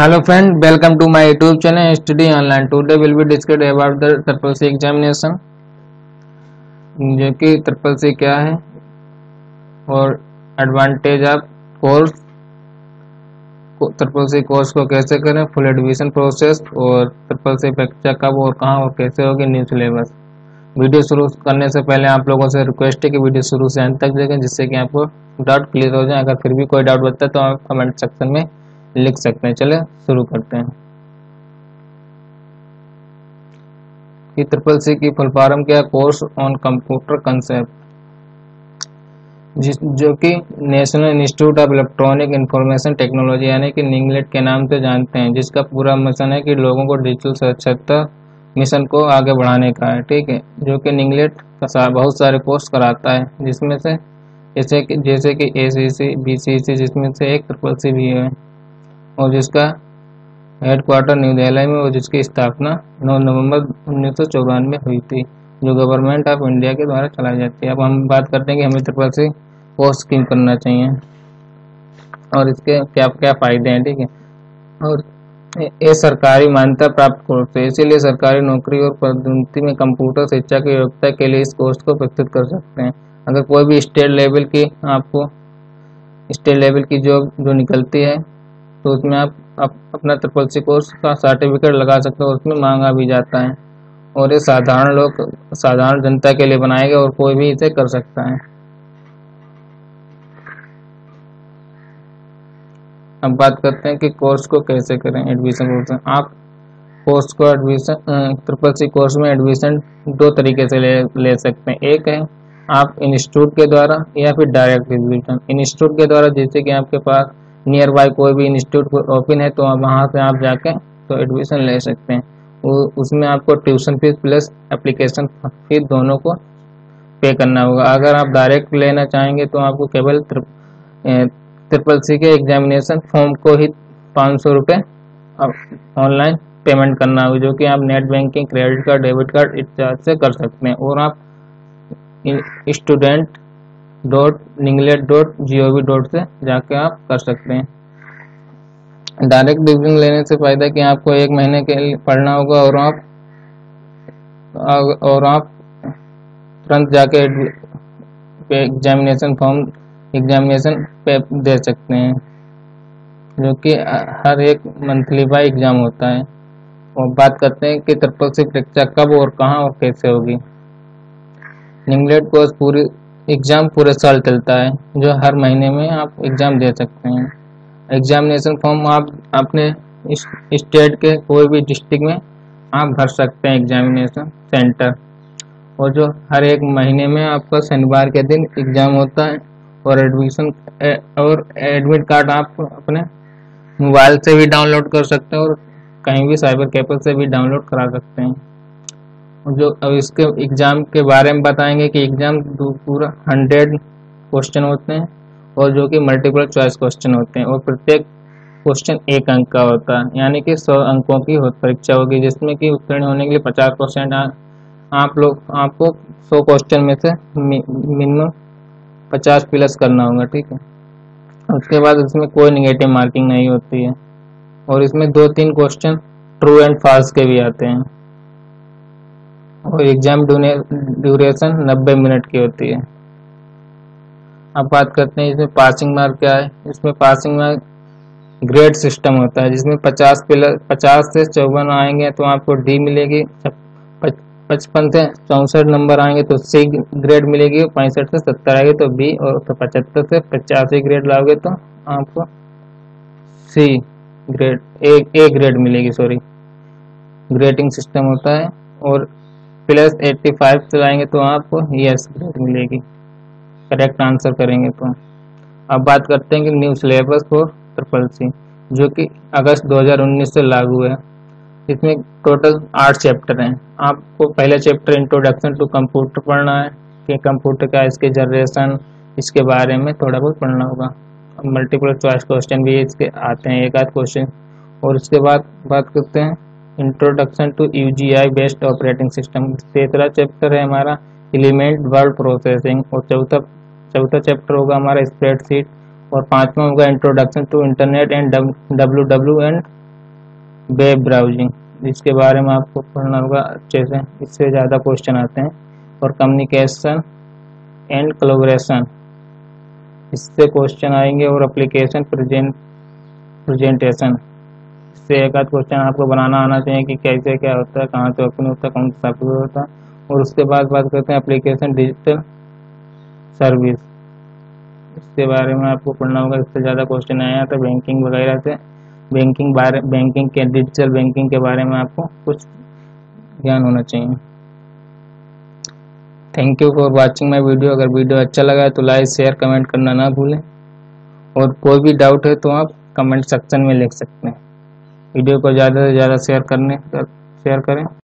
Hello friend, welcome to my YouTube channel. Study Online. Today will be discussed about the triple C examination. जो कि triple C क्या है? और advantage of course triple C course को कैसे करें? Full admission process और triple C परीक्षा कब और कहाँ और कैसे होगी? न्यू सिलेबस वीडियो शुरू करने से पहले आप लोगों से रिक्वेस्ट है कि वीडियो शुरू से अंत तक देखें जिससे कि आपको डाउट क्लियर हो जाए। अगर फिर भी कोई डाउट बचता है तो आप कमेंट सेक्शन में लिख सकते हैं। चले, शुरू करते हैं। कि ट्रिपल सी की फुल फॉर्म क्या कोर्स ऑन कंप्यूटर कंसेप्ट जो कि national institute of electronic information technology यानी कि निंगलेट के नाम से जानते हैं, जिसका पूरा मिशन है कि लोगों को डिजिटल साक्षरता मिशन को आगे बढ़ाने का है। ठीक है? जो कि निंगलेट का बहुत सारे कोर्स कराता है, जिसमें से, जैसे कि जैसे कि ए सी सी बी सी सी जिसमें से एक ट्रिपल सी भी है। और जिसका हेडक्वार्टर न्यू दिल्ली में और जिसकी स्थापना 9 नवंबर उन्नीस में हुई थी, जो गवर्नमेंट ऑफ़ इंडिया के द्वारा चलाई जाती है। अब हम बात करते हैं कि हमें ट्रिपल सी कोर्स क्यों करना चाहिए। और इसके क्या क्या फ़ायदे हैं, ठीक है? और ये सरकारी मान्यता प्राप्त कोर्स है, इसीलिए सरकारी नौकरी और पदोन्नति में कंप्यूटर शिक्षा की योग्यता के लिए इस कोर्स को विकसित कर सकते हैं। अगर कोई भी स्टेट लेवल की आपको स्टेट लेवल की जॉब जो निकलती है तो उसमें आप, आप अपना ट्रिपल सी कोर्स का सर्टिफिकेट लगा सकते हो उसमें मांगा भी जाता है। और ये साधारण लोग साधारण जनता के लिए बनाए गए और कोई भी इसे कर सकता है। अब बात करते हैं कि कोर्स को कैसे करें एडमिशन प्रोसेस आप कोर्स को एडमिशन ट्रिपल सी कोर्स में एडमिशन दो तरीके से ले ले सकते हैं। एक है आप इंस्टीट्यूट के द्वारा या फिर डायरेक्ट एडमिशन इंस्टीट्यूट के द्वारा जैसे कि आपके पास नियर बाय कोई भी इंस्टीट्यूट ओपन है तो वहाँ से आप जाके तो एडमिशन ले सकते हैं। उसमें आपको tuition fees plus application fees दोनों को पे करना होगा। अगर आप डायरेक्ट लेना चाहेंगे तो आपको केवल ट्रिपल सी के एग्जामिनेशन फॉर्म को ही पाँच सौ रुपये ऑनलाइन पेमेंट करना होगा, जो कि आप net banking credit card debit card इत्यादि से कर सकते हैं। और आप student dot NIELIT dot G O V dot से जाके आप कर सकते हैं। डायरेक्ट डिग्री लेने से फ़ायदा कि आपको एक महीने के लिए पढ़ना होगा और आप और आप तुरंत जाके एग्जामिनेशन फॉर्म एग्जामिनेशन पे दे सकते हैं, जो कि हर एक मंथली बाय एग्ज़ाम होता है। और बात करते हैं कि ट्रिपल सी परीक्षा कब और कहाँ और कैसे होगी। निंगलेट कोर्स पूरी एग्ज़ाम पूरे साल चलता है, जो हर महीने में आप एग्ज़ाम दे सकते हैं। एग्जामिनेशन फॉर्म आप अपने स्टेट के कोई भी डिस्ट्रिक्ट में आप भर सकते हैं एग्जामिनेशन सेंटर। और जो हर एक महीने में आपका शनिवार के दिन एग्ज़ाम होता है, और एडमिशन और एडमिट कार्ड आप अपने मोबाइल से भी डाउनलोड कर सकते हैं, और कहीं भी साइबर कैफ़े से भी डाउनलोड करा सकते हैं। जो अब इसके एग्ज़ाम के बारे में बताएँगे कि एग्ज़ाम पूरा हंड्रेड क्वेश्चन होते हैं और जो कि मल्टीपल चॉइस क्वेश्चन होते हैं और प्रत्येक क्वेश्चन एक अंक का होता है। यानी कि सौ अंकों की परीक्षा होगी, जिसमें कि उत्तीर्ण होने के लिए पचास परसेंट आप लोग, आपको सौ क्वेश्चन में से मिनिमम पचास प्लस करना होगा, ठीक है? उसके बाद इसमें कोई निगेटिव मार्किंग नहीं होती है। और इसमें दो तीन क्वेश्चन ट्रू एंड फॉल्स के भी आते हैं। और एग्ज़ाम ड्यूरेशन 90 मिनट की होती है। अब बात करते हैं, इसमें पासिंग मार्क क्या है? इसमें पासिंग मार्क ग्रेड सिस्टम होता है, जिसमें 50 प्लस 50 से चौवन आएँगे तो आपको डी मिलेगी पचपन से चौंसठ नंबर आएँगे तो सी ग्रेड मिलेगी, पैंसठ से सत्तर आएगी तो बी और तो पचहत्तर से पचासी ग्रेड लाओगे तो आपको C grade A A grade मिलेगी सॉरी ग्रेडिंग सिस्टम होता है और प्लस एट्टी फाइव से चलाएँगे तो आपको यस ग्रेड मिलेगी। करेक्ट आंसर करेंगे तो। अब बात करते हैं कि new syllabus for triple C जो कि अगस्त 2019 से लागू है। इसमें टोटल आठ चैप्टर हैं। आपको पहला चैप्टर इंट्रोडक्शन टू कंप्यूटर पढ़ना है, कि कंप्यूटर का इसके जनरेशन इसके बारे में थोड़ा बहुत पढ़ना होगा। मल्टीपल चॉइस क्वेश्चन भी इसके आते हैं, एक आध क्वेश्चन और उसके बाद बात करते हैं introduction to GUI based operating system तीसरा चैप्टर है हमारा एलिमेंट वर्ड प्रोसेसिंग और चौथा चौथा चैप्टर होगा हमारा स्प्रेडशीट और पांचवा होगा introduction to internet and W W and web browsing इसके बारे में आपको पढ़ना होगा अच्छे से, इससे ज़्यादा क्वेश्चन आते हैं और कम्युनिकेशन एंड कोलोब्रेशन इससे क्वेश्चन आएँगे और एप्लीकेशन प्रेजेंट प्रेजेंटेशन इससे एक आध क्वेश्चन आपको बनाना आना चाहिए कि कैसे क्या होता है, कहाँ से ओपन होता है, कौन सा सॉफ्टवेयर होता है। और उसके बाद बात करते हैं एप्लीकेशन डिजिटल सर्विस इसके बारे में आपको पढ़ना होगा, इससे ज़्यादा क्वेश्चन आया था बैंकिंग वगैरह से। बैंकिंग बारे बैंकिंग के डिजिटल बैंकिंग के बारे में आपको कुछ ज्ञान होना चाहिए। Thank you for watching my video अगर वीडियो अच्छा लगा है तो लाइक शेयर कमेंट करना ना भूलें। और कोई भी डाउट है तो आप कमेंट सेक्शन में लिख सकते हैं। वीडियो को ज़्यादा से ज़्यादा शेयर करने शेयर करें।